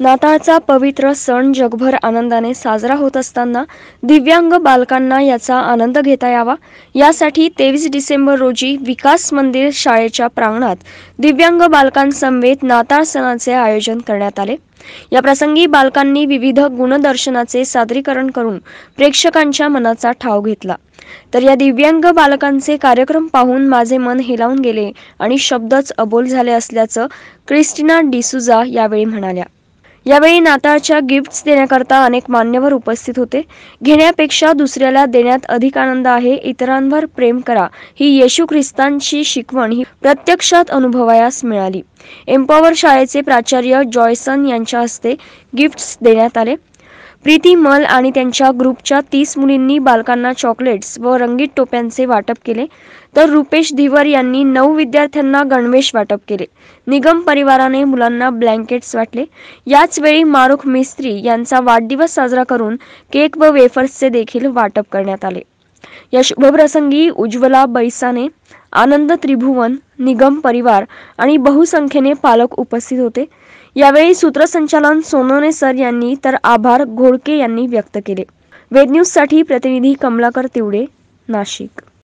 नाताळचा पवित्र सण जगभर आनंदाने साजरा होत असताना दिव्यांग बालकांना याचा आनंद घेता यावा. यासाठी तेवीस डिसेंबर रोजी विकास मंदिर शाळेच्या प्रांगणात दिव्यांग बालकांसमवेत नाताळ सणाचे आयोजन करण्यात आले. या प्रसंगी बालकांनी विविध गुणदर्शनाचे सादरीकरण करून प्रेक्षकांच्या मनाचा ठाव घेतला. तर या दिव्यांग बालकांचे कार्यक्रम पाहून माझे मन हेलावून गेले आणि शब्दच अबोल झाले असल्याचं क्रिस्टिना डिसुजा यावेळी म्हणाल्या. यावेळी नाताळच्या गिफ्ट्स देण्याकरता अनेक मान्यवर उपस्थित होते. घेण्यापेक्षा दुसऱ्याला देण्यात अधिक आनंद आहे. इतरांवर प्रेम करा. ही येशू ख्रिस्तांची शिकवण. ही प्रत्यक्षात अनुभवायास मिळाली. एम्पॉवर शाळेचे प्राचार्य जॉयसन यांच्या हस्ते गिफ्ट्स देण्यात आले. प्रीती मल आणि त्यांच्या ग्रुपच्या तीस मुलींनी बालकांना चॉकलेट्स व रंगीत टोप्यांचे वाटप केले. तर रुपेश धिवर यांनी नऊ विद्यार्थ्यांना गणवेश वाटप केले. निगम परिवाराने मुलांना ब्लँकेट्स वाटले. याचवेळी मारुख मिस्त्री यांचा वाढदिवस साजरा करून केक व वेफर्सचे देखील वाटप करण्यात आले. या शुभप्रसंगी उज्ज्वला बैसाने आनंद त्रिभुवन निगम परिवार आणि बहुसंख्येने पालक उपस्थित होते. यावेळी सूत्रसंचालन सोनोने सर यांनी तर आभार घोडके यांनी व्यक्त केले. वेद न्यूजसाठी प्रतिनिधी कमलाकर तिवडे नाशिक.